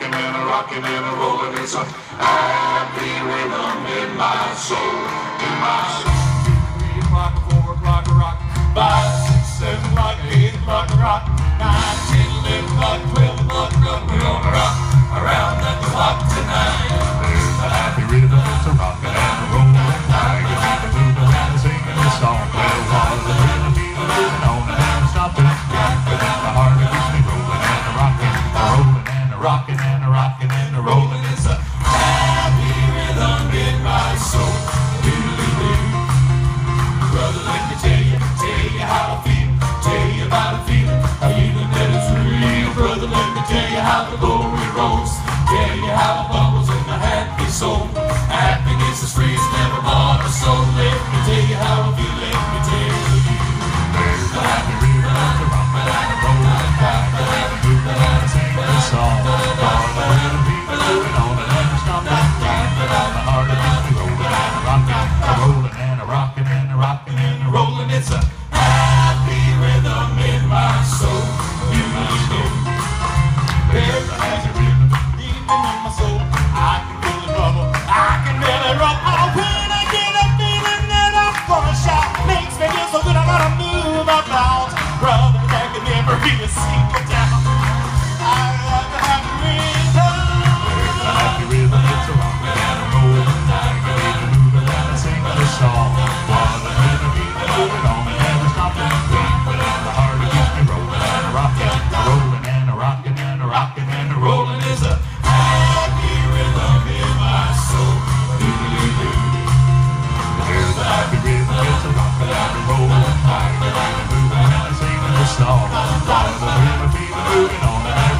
rocking and a rocking and a rolling. It's a happy rhythm in my soul, in my soul. Three o'clock, four o'clock, rock. Five, six, seven o'clock, eight o'clock, rock. He was song. Follow the rhythm, the moving on.